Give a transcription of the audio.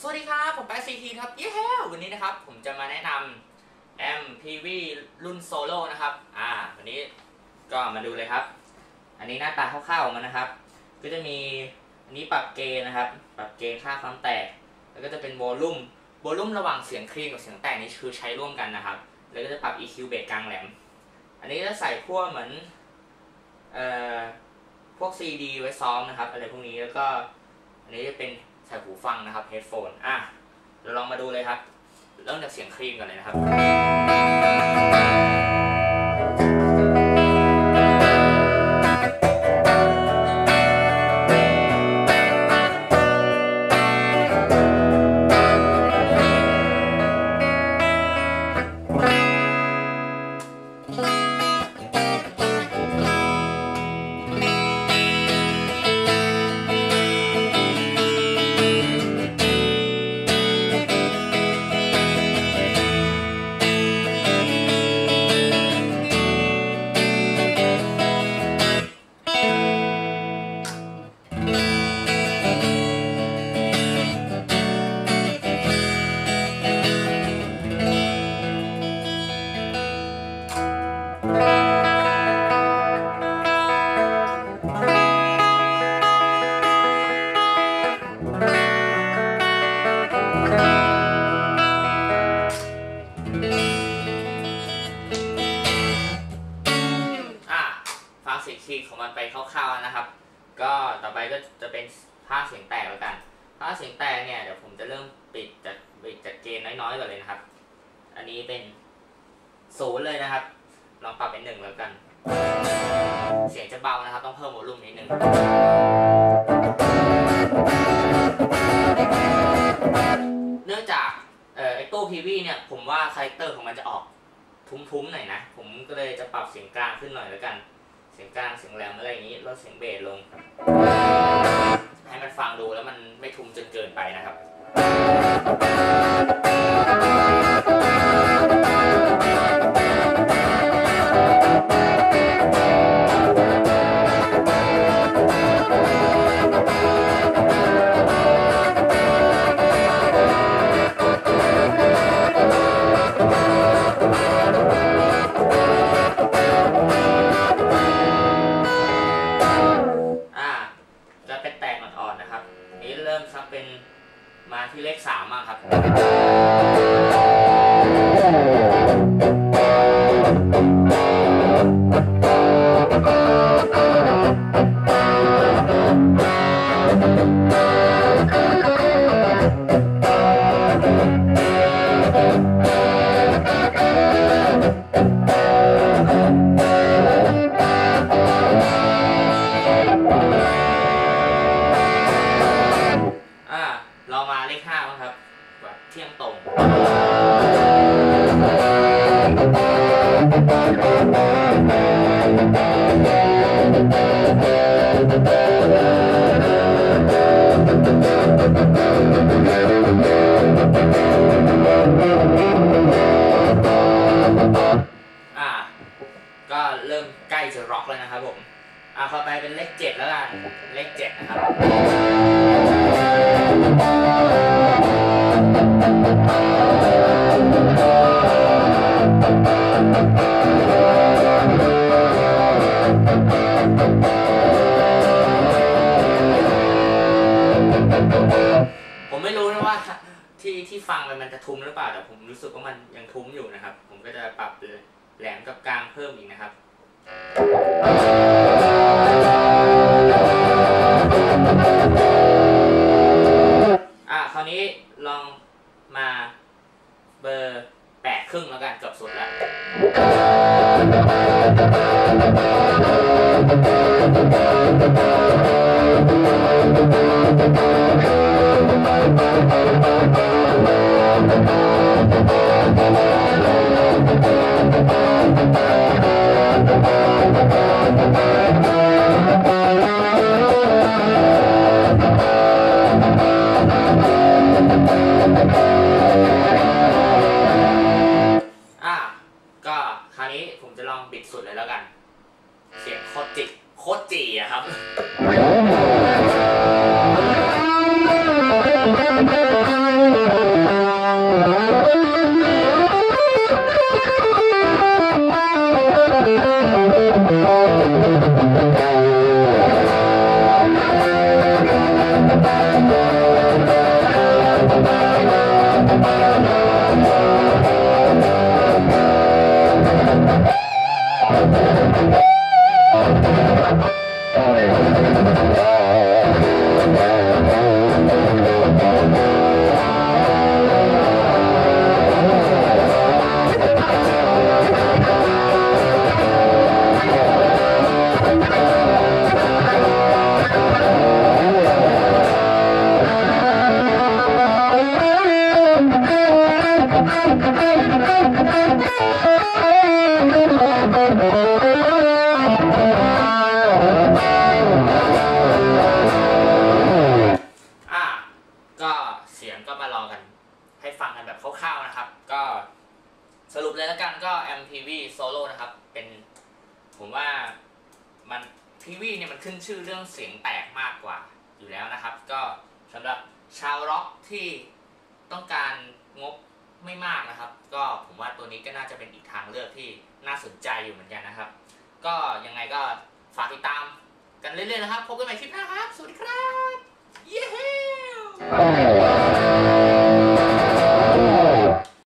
สวัสดีครับ ผมแป๊ะ CT ครับ เย้ วันนี้นะครับ ผมจะมาแนะนำแอม PV รุ่นโซโล่นะครับ อ่า วันนี้ก็มาดูเลยครับ อันนี้หน้าตาคร่าวๆของมันนะครับ ก็จะมีอันนี้ปรับ gain นะครับ ปรับ gain ค่าความแตก แล้วก็จะเป็น volume volume ระหว่างเสียง clean กับเสียงแตกนี่คือใช้ร่วมกันนะครับ แล้วก็จะปรับ EQ เบสกลางแหลม อันนี้จะใส่พวกเหมือน เอ่อ พวก CD ไว้ซ้อมนะครับ อะไรพวกนี้ แล้วก็ อันนี้จะเป็น ใส่หูฟังนะครับเฮดโฟนอะเราลองมาดูเลยครับ เริ่มจากเสียงคลีมก่อนเลยนะครับ เสียง clean ของมันไปคร่าวๆนะครับ ก็ต่อไปก็จะเป็นภาคเสียงแตกแล้วกันภาคเสียงแตกเนี่ยเดี๋ยวผมจะเริ่มปิดจากปิดจาก gain น้อยๆก่อนเลยนะครับ อันนี้เป็นศูนย์เลยนะครับ ลองปรับเป็นหนึ่งแล้วกัน เสียงจะเบานะครับ ต้องเพิ่ม volume นิดนึงเนื่องจากเอ่อไอ้ตู้ Peavey เนี่ยผมว่า character ของมันจะออกทุ้มๆหน่อยนะ ผมก็เลยจะปรับเสียงกลางขึ้นหน่อยแล้วกัน เสียงกลางเสียงแหลมอะไรอย่างนี้ลดเสียงเบสลง ให้มันฟังดูแล้วมันไม่ทุ้มจนเกินไปนะครับ แบบเที่ยงตรงอ่าก็เริ่มใกล้จะร็อกแล้วนะครับผม อ่าเข้าไปเป็นเลขเจ็ดแล้วกัน เลขเจ็ดนะครับ ผมไม่รู้นะว่าที่ที่ฟังไปมันจะทุ้มหรือเปล่า แต่ผมรู้สึกว่ามันยังทุ้มอยู่นะครับ ผมก็จะปรับแหลมกับกลางเพิ่มอีกนะครับ ครึ่งแล้วกันเกือบสุดแล้วอ่ จี่ครับ เลยแล้วกันก็ MPV Solo นะครับ เป็นผมว่ามัน PV เนี่ยมันขึ้นชื่อเรื่องเสียงแตกมากกว่าอยู่แล้วนะครับ ก็สำหรับชาวร็อกที่ต้องการงบไม่มากนะครับ ก็ผมว่าตัวนี้ก็น่าจะเป็นอีกทางเลือกที่น่าสนใจอยู่เหมือนกันนะครับ ก็ยังไงก็ฝากติดตามกันเรื่อยๆนะครับ พบกันใหม่คลิปหน้าครับ สวัสดีครับ เย้